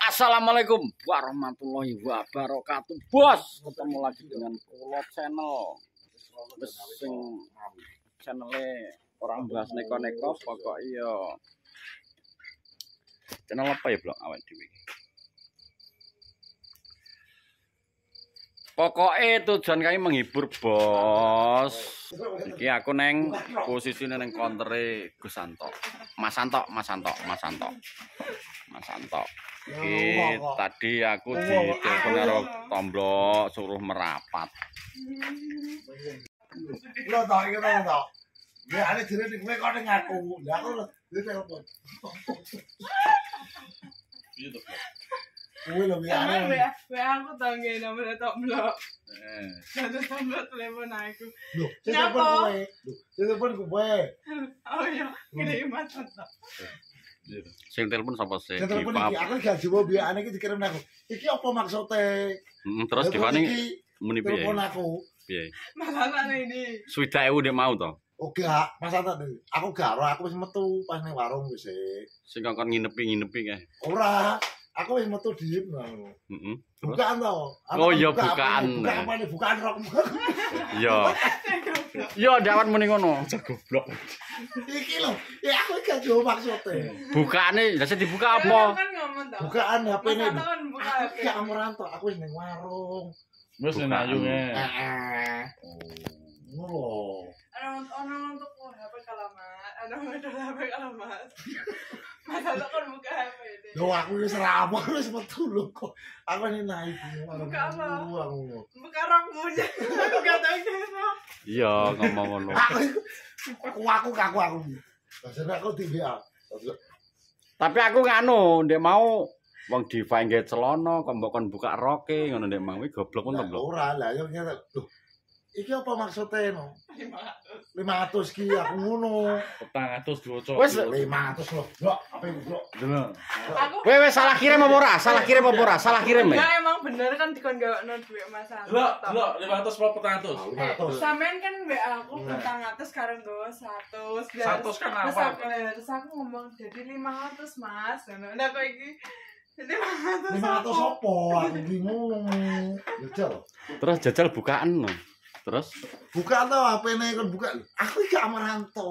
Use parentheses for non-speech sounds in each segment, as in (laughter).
Assalamualaikum warahmatullahi wabarakatuh bos ketemu lagi dengan Kulot channel Wis sing channelnya orang bahas neko-neko pokok iya channel apa ya blog awet dewi Pokoknya tujuan kami menghibur bos. Iki aku neng posisinya neng kontere Gus Santo. Mas Santo, Mas Santo, Mas Santo. Mas Santo. Iki tadi aku di telepon karo Tomblo suruh merapat. Lo tau iki tau tau. Ya ane jere ning kowe kok ning aku. Lah aku lho di telepon. Kowe lho ya ane. WA aku tau nggak nomornya tok blok. Eh, Satu tombol telepon aku. Lho, Nyapa? telepon kowe. Lho, sing telepon kowe. Oh iya, gede mas tok. Sing telepon sapa sih? Sing telepon iki aku gak jawab ya ane iki dikirim aku. Iki apa maksudnya? Mm, Terus Lah, Diva ning iki muni piye? telepon aku. Piye? Masalah ini. Swidak ewu ndek mau to. Oh gak, Mas Ata aku gak ora, aku wis metu pas ning warung wis. eh. Sing kongkon nginepi-nginepi kae. Ora, aku wis metu diem ngono. Heeh. Bukaan to. Aku Oh, iya, bukaan. nih? Buka apa nih? Bukaan rok. Iya. Iya, dawan muni ngono. Goblok. Iki lho, ya aku gak jawab maksudnya. Bukaane, lha sing dibuka Aku apa? kan tau. Bukaan HP ini. Aku gak amuranto, aku wis ning warung. Wis Bukan. nek ayu nge. Eh. Ngono. Orang orang untuk HP kalamat, ada HP kalamat. Mas (laughs) Anto kan buka HP. Yo aku wis rampok wis metu lho kok. Aku ini naik ning warung. Buka apa? Buka rokmu aja. Aku gak tau kenapa. Iya, ngomong ngono. Aku aku aku aku aku. Rasane aku di WA. Tapi aku nganu, ndek mau wong Diva nggae celana, kok mbok kon buka roke ngono ndek mau iki goblok ngono Lah, lho. Ora lah yo ngene. Loh. Iki apa maksudnya no? 500. 500 ki aku ngono. Petang atus diwaca. Wes. 500 lho. Blok, apa itu blok? Delok. Aku Weh weh salah kirim apa ora? Salah kirim apa ora? Salah kirim ya? Enggak emang bener kan dikon gak no duit Mas Anto. Delok, delok 500 apa petang atus? Eh, 500. sampean kan WA aku Nah. petang atus sekarang gue satu. Satu kan Terus awal. aku, terus aku ngomong jadi lima ratus mas. Nah, udah kok iki lima ratus 500 opo? Aku bingung. Jel. Terus jajal bukaan no. Terus Buka to HP-ne kon buka. Aku iki amaranto.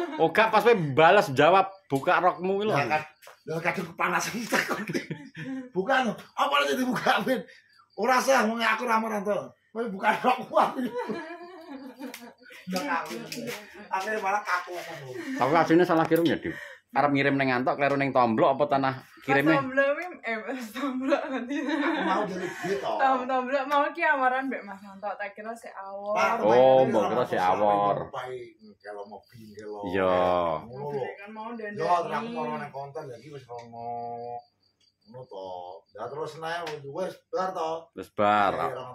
oh gak pas kowe balas jawab buka rokmu iki lho. Lah kadang kepanasan takut. (laughs) Buka to. Apa aja dibuka Ben? Ora sah wong aku ra amaranto. Kowe buka rokmu aku. Akhirnya malah kaku aku. Aslinya salah kirim ya, Dik. Arep ngirim ning antok kleru ning tomblok apa tanah kirimnya? Tombol eh mas tombol nanti. Mau jadi gitu. Tom tombol mau ki amaran mbek Mas Anto tak kira si awal. Oh, mbok kira si awor. Kalau mobil kalau. Iya. Kan mau dan Yo, terus aku mau nang konten lagi wis rono. Ngono to. Lah terus nae wis bar to. Wis bar. Iya,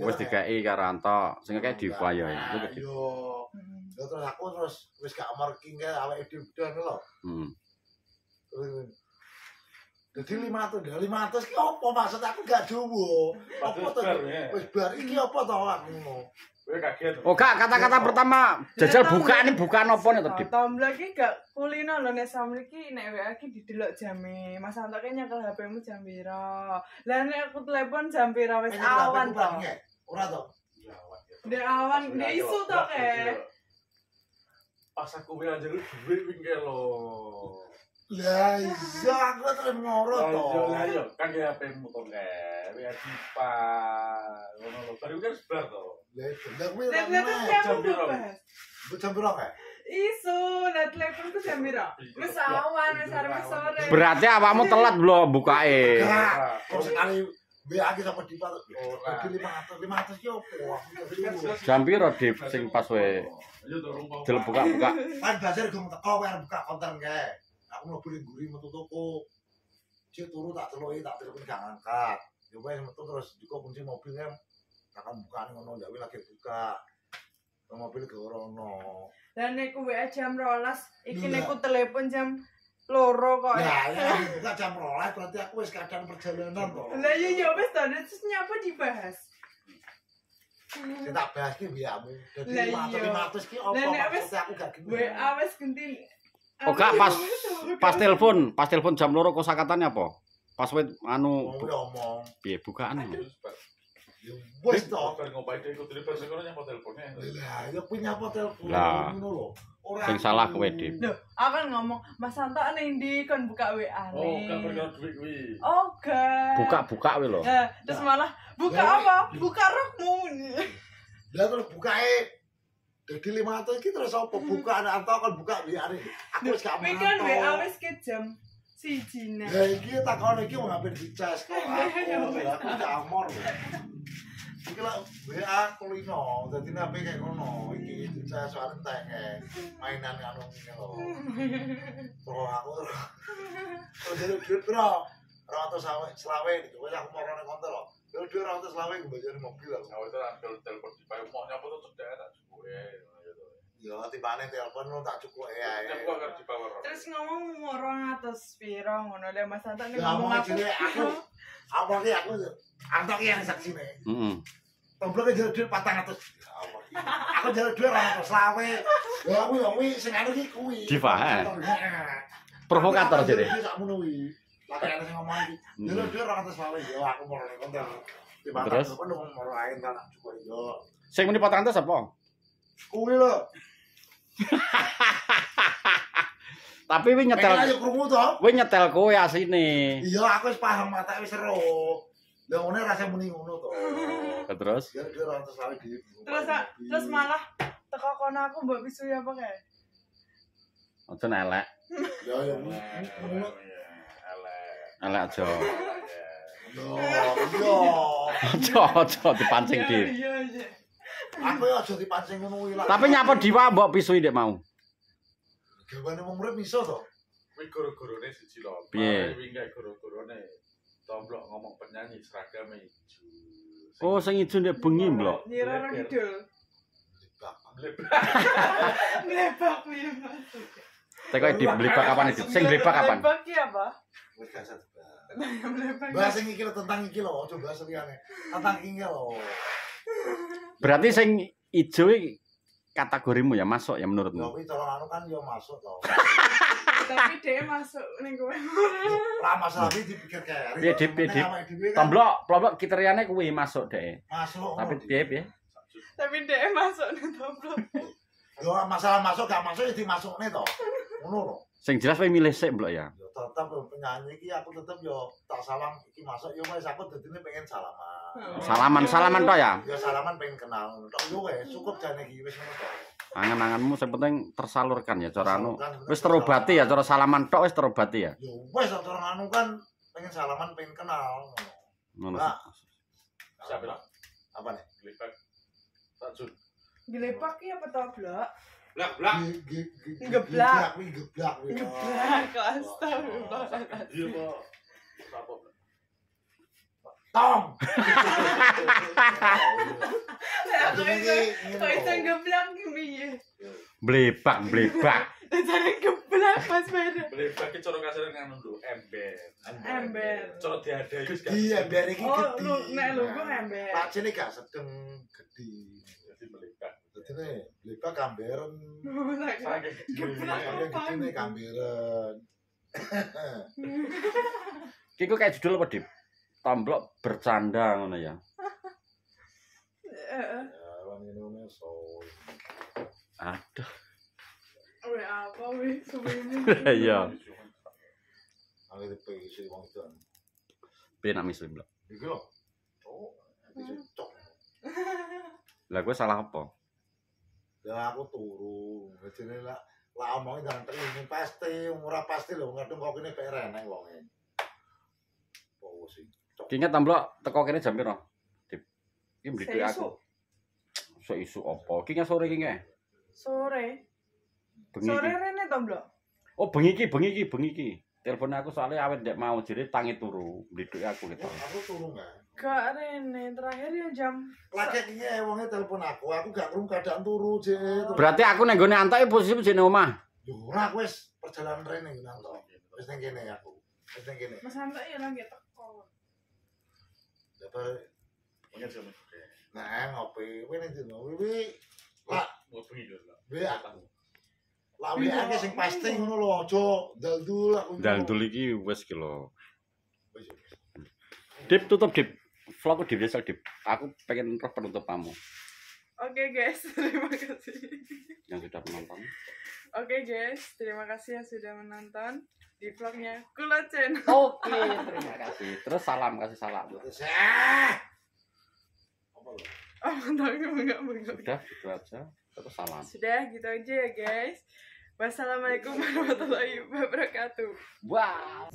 250. Wis dikai karo Anto. Sing kayak Diva ya. Yo. Terus aku terus wis gak marking kae awake dhewe dan lho. Hmm. Terus Jadi 500, dah 500 ki apa maksud aku gak jowo. Apa to? Ya. Wis bar iki apa to aku ngono. Oh gak kata-kata pertama jajal bukaan ini bukaan apa nih tadi? Tombol ki gak kulino lho nek sampe iki nek WA ki didelok jame. Mas Anto ki nyekel HP-mu jam. Lah nek aku telepon jam pira wis awan to. Ora to. Ndek awan, ndek isu to ke. Pas aku bilang jadi duit wingke lho. Lah iya aku terus ngoro to. Lah yo, kan ya HP mu to ke. Ya dipa. Ngono lho. Baru kan sebar to. Lah itu lah kuwi jam bahas. Jam piro kae? Isu, nek teleponku jam pira? Wis awan, wis sore. Berarti awakmu telat belum bukae. Kok sekali WA ki sama Dipa Ora. lagi 500 500 ki opo? Aku gak. Jam piro di sing pas we buka-buka. Kan gong teko kowe arep buka konten kae. Aku mlebu ning guri metu toko. Cek turu tak celuki tak telepon gak ngangkat. Ya wes metu terus juga kunci mobilnya akan buka ngono ya wis lagi buka. Mobil ke orono. Dan nek WA jam 12, iki Iya. nek telepon jam loro kok. Ya, ya buka jam 12 berarti aku wis kadang perjalanan to. Lah iya ya wis to, terus nyapa dibahas. Sing tak bahas ki wiyamu. Dadi Lah iya. 500 500 ki opo? Nek Maksudnya aku gak gini. WA wis genti Oh gak pas pas telepon, pas telepon jam loro kosakatane apa? Pas wit anu Ngomong ngomong. piye bukaan. Terus bar wis to. bar ngopai dhewe kudu bar sekono nyapa teleponnya. Lah, ya punya apa telepon Lah. ngono lho. Ora Sing salah kowe, Dik. Loh, aku kan ngomong, Mas Santo ning ndi kon buka WA Oh, kan nih. perkara duit kuwi. Oh, gak. Buka-buka kuwi lho. Nah, terus malah buka Ya. apa? Buka rokmu. Lah terus bukae Jadi lima ratus iki terus apa buka anak anto kan buka biarin. Aku wis gak Kuwi kan WA wis ke jam siji nah. Ya iki takon iki mau ngambil di cas kok (laughs) aku aku camor. Iki lah WA kulino, dadi nape kayak ngono. Iki cas soal kayak mainan anu ngene lho. Aku terus jadi duit bro. Ratus selawe selawe itu aku mau nang konter lho. Yo duit ratus selawe gue bayar mobil lho. Nah, itu ambil telepon di payu mau nyapa tuh sudah tak cukup ya. gitu. Ya tibane telepon lu tak cukup ya. Power. Terus ngomong mau 200 piro ngono le Mas ning Ya ngomong ngomong aku. aku. Apa ki aku antok yang saksine. Heeh. Tombloke jare dhuwit 400. Ya Allah, iki. Aku jare dhuwit 200 selawe. Ya aku yo kuwi sing anu ki kuwi. Diva, eh? Provokator Aku jadi. jare dhuwit sak ngono kuwi. Lagi ana sing ngomong iki. Jare dhuwit 200 selawe. Yo aku mau nang konter. Terus? Aku mau mau lain kan cukup yo. Sing muni 400 apa? Kuwi lho. (laughs) Tapi wi Nyetel ayo krungu to. wi nyetel kowe asine. Iya aku wis paham mata wis seru. Lah ngene rasa muni ngono to. Terus 200 selawe di. Terus terus malah teko kono aku mbok pisu ya apa kae? aja elek, Ya ya. Elek. elek aja. Yo. Aja aja dipancing Iya, di. Iya iya. Aku ya aja dipancing ngono. Tapi nyapa diwa mbok pisui ndek mau. Gawane wong urip iso to. Kuwi guru-gurune siji lho. Piye? Kuwi guru-gurune. Tomblok ngomong penyanyi seragam ijo. Oh sing ijo ndek bengi mbok. Nyi Roro Kidul. Lebak. Glebak piye masuk. Teko di blebak kapan itu? Sing blebak kapan? Glebak ki apa? Wis. Bahas sing iki tentang iki lho, coba bahas liyane. Tentang iki lho. Berarti sing ijo iki kategorimu ya masuk ya Ya menurutmu. kuwi cara anu kan yo masuk to. (laughs) Tapi dia masuk ning kowe. Lah masalah iki dipikir kayak. Piye, Dik, piye, Dik? Tomblok, plobok kriteriane kuwi masuk deh. Masuk. Tapi piye piye? Tapi dia masuk ning tombol. Yo masalah masuk gak masuk ya dimasukne to. Ngono lho. Sing jelas kowe milih sik mbok ya. Yo tetep yo penyanyi iki aku tetep yo tak salam iki masuk yo wis aku dadine pengen salaman. Salaman salaman tok ya. Ya salaman pengen kenal. Tok yo wis cukup jane iki wis ngono. Angan-anganmu sing penting tersalurkan ya cara anu. Wis terobati ya cara salaman tok wis terobati ya. Ya wes orang anu kan pengen salaman pengen kenal. Ngono. Nah. Siapa bilang? Apa nih? Glebak. Tajun. Glebak ki apa toblok? Geblak. Geblak astagfirullah. Kok iso geblak ki piye? Blebak, blebak. Jadi geblak Mas ki cara kasar nganu lho, ember. Ember. Cara diadai wis gak. Iya, iki Oh, nek ember. Pak Cini gak sedeng gede. Jadi glebak. Nih, lepa kamberen. Saking. Sampai gede nih kamberen. Iki kok kayak judul apa, Dip? Tomblok bercanda ngono ya. Heeh. Ya. Aduh. Apa suwene. (laughs) Iya. Angin itu isi wong itu. Blok? Iki lho. Oh, iki cocok. Lah kowe salah apa? Ya aku turu. Jadi lah lah omongin jangan terima pasti, murah pasti loh. Ngadung kok ini PR enak wongnya. Oh sih. Ki inget Tomblok teko kene jam piro? Dip. Iki mbidik Seisu. aku. Sok isu apa? Ki nge sore ki nge. Sore. Bengi Sore rene tomblo. Oh, bengi iki, bengi iki, bengi iki. Telepon aku soalnya awet ndek mau jadi tangi turu, mbidik aku gitu. Aku turu nggak? Gak rene terakhir ya jam Lagi ini wongnya telepon aku, aku gak kurung keadaan turu je. Berarti aku ning gone antek posisi jene omah. Yo ora aku wis perjalanan rene nang Wis ning kene aku. Wis ning kene. Mas Hanta ya lagi teko. Dapat Pengen sama. nah ngopi, kowe ning dino. Wiwi lah bengi lho. Wi aku. Lawi akeh sing pasti ngono lho, aja dal-dul aku. Dal-dul iki wis ki lho. Dip tutup Dip. Vlog Dip nyesel Dip. Aku pengen roh penutup kamu Oke guys, (laughs) terima kasih. yang sudah menonton. Oke guys, terima kasih yang sudah menonton di vlognya Kula Channel. (laughs) Oke, terima kasih. Terus salam kasih salam. Oh, tapi enggak enggak. Sudah gitu aja. Terus salam. Sudah gitu aja ya guys. Wassalamualaikum warahmatullahi wabarakatuh. Wow.